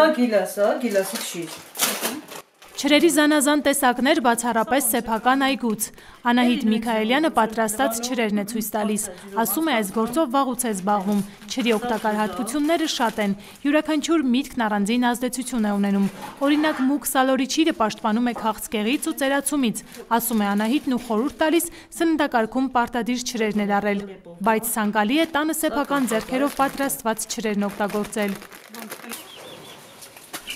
Սա գիլասը, գիլասի քշիր։ Չրերի զանազան տեսակներ բացառապես սեփական այգուց։ Անահիտ Միքայելյանը պատրաստած չրերն է ցույց տալիս։ Ասում է, այս գործով վաղուց է զբաղվում։ Չրի օգտակար հատկությունները շատ են։ Յուրաքանչյուր միտքն առանձին ազդեցություն է ունենում։ Օրինակ մուկ սալորի չիրը պաշտպանում է քաղցկեղից ու ծերացումից, ասում է Անահիտն ու խորհուրդ տալիս սննդակարգում պարտադիր չրեր ներառել։ Բայց ցանկալի է տանը սեփական ձեռքերով պատրաստված չրերն օգտագործել։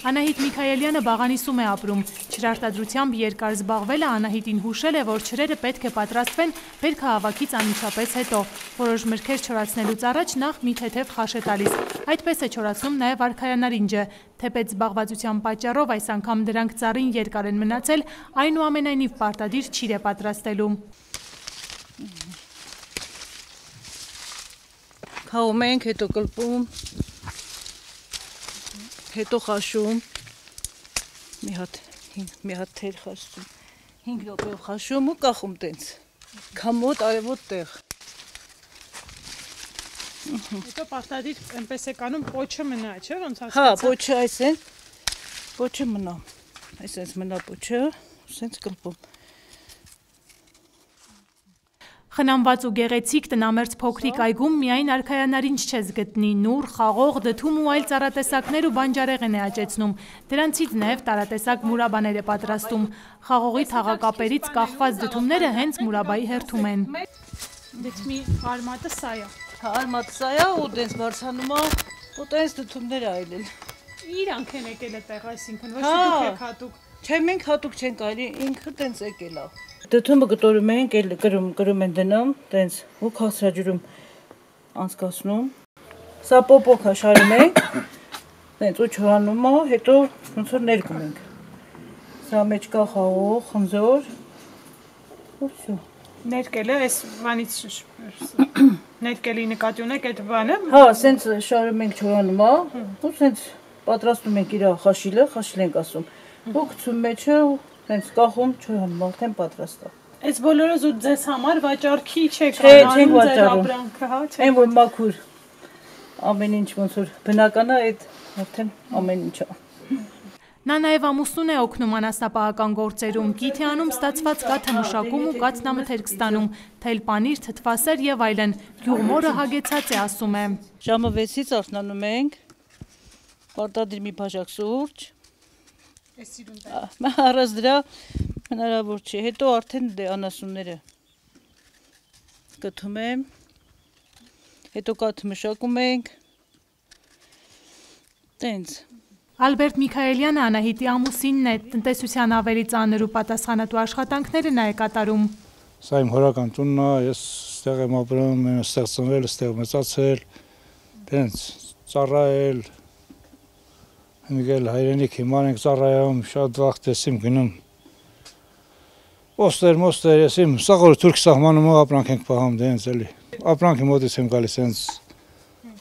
Անահիտ Միքայելյանը բաղանիսում է ապրում։ Չրարտադրությամբ երկար զբաղվելը Անահիտին հուշել է, որ չրերը պետք է պատրաստվեն բերքահավաքից անմիջապես հետո։ Որոշ մրգեր չորացնելուց առաջ նախ մի թեթև խաշ է տալիս։ Այդպես է չորացնում նաև արքայանարինջը։ Թեպետ զբաղվածության պատճառով այս անգամ դրանք ծառին երկար են մնացել, այնուամենայնիվ պարտադիր չիր է պատրաստելու։ Խաղում ենք, հետո կլպում, հետո խաշում, մի հատ, մի հատ թեր խաշում, 5 րոպեով խաշում ու կախում տենց, քամոտ արևոտ տեղ։ Հետո պարտադիր այնպես է կանում պոչը մնա, չէ՞ ոնց Հա, հասկացա։ պոչը այս են, պոչը մնա, այսպես մնա պոչը, սենց կլպում։ Խնամված ու գեղեցիկ տնամերձ փոքրիկ այգում միայն արքայանարինչ չես գտնի, նուր, խաղող, դդում ու այլ ծառատեսակներ ու բանջարեղեն է աճեցնում։ Դրանցից նաև տարատեսակ մուրաբաներ է պատրաստում։ Խաղողի թաղակապերից կախված դդումները հենց մուրաբայի հերթում են։ Դից մի արմատը սա է։ Հա, արմատ սա է ու տենց բարձանում է, ու տենց դդումներ այլել իրանք են եկել այդտեղ, այսինքն ոչ թե դուք եք հատուկ։ Չէ, մենք հատուկ չենք արի, ինքը տենց եկել է։ Դդումը գտորում ենք, էլ գրում, գրում են դնում, տենց հոգ հասրաջուրում անցկացնում։ Սա պոպոքա շարում ենք, տենց ու չհանում է, հետո ոնց որ ներկում ենք։ Սա մեջ կա խաղող, խնձոր։ Ուրսու։ Ներկելը այս բանից ներկելի նկատի ունեք այդ բանը։ Հա, սենց շարում ենք չորանում, հա։ Ու սենց պատրաստում ենք իր խաշիլը, խաշիլ ենք ասում։ Ու գցում մեջը, ու սենց կախում չորանում, արդեն պատրաստ է։ Այս բոլորը զուտ ձեզ համար վաճառքի չեք անում ձեր ապրանքը, հա, չէ։ Այն որ մաքուր ամեն ինչ ոնց որ բնական է, այդ արդեն ամեն ինչ է։ Նա նաև ամուսնուն է օգնում անասնապահական գործերում, գիթի անում ստացված կաթը մշակում ու կացնամթերք ստանում, թել պանիր, թթվասեր եւ այլն։ Գյուղմորը հագեցած է, ասում է։ Ժամը 6-ից արթնանում ենք։ Պարտադիր մի բաժակ սուրճ։ Այս սիրուն Ա, Առանց դրա հնարավոր չի։ Հետո արդեն դե անասունները կթում եմ։ Հետո կաթ մշակում ենք։ Տենց։ Ալբերտ Միքայելյանը Անահիտի ամուսինն է, տնտեսության ավելի ծանր ու պատասխանատու աշխատանքները նա է կատարում։ Սա իմ հորական տունն է, ես ստեղ եմ ապրում, եմ ստեղ ծնվել, ստեղ մեծացել, տենց ծառայել, հնգել հայրենիք հիմար ենք ծառայում, շատ վաղ տեսիմ գնում։ Ոստեր, մոստեր, ես իմ սաղորը թուրք սահմանում ու ապրանք ենք պահում դենց էլի։ Ապրանքի մոտից եմ գալիս հենց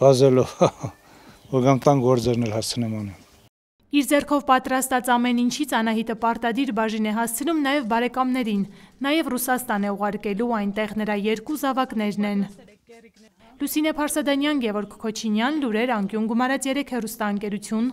վազելով, որ գամ տան գործերն էլ հասցնեմ անում։ Իր ձեռքով պատրաստած ամեն ինչից Անահիտը պարտադիր բաժին է հասցնում նաև բարեկամներին, նաև Ռուսաստան է ուղարկելու այնտեղ նրա երկու զավակներն են։ Լուսինե Փարսադանյան, Գևորգ Քոչինյան, լուրեր անկյուն գումարած 3 հեռուստաընկերություն։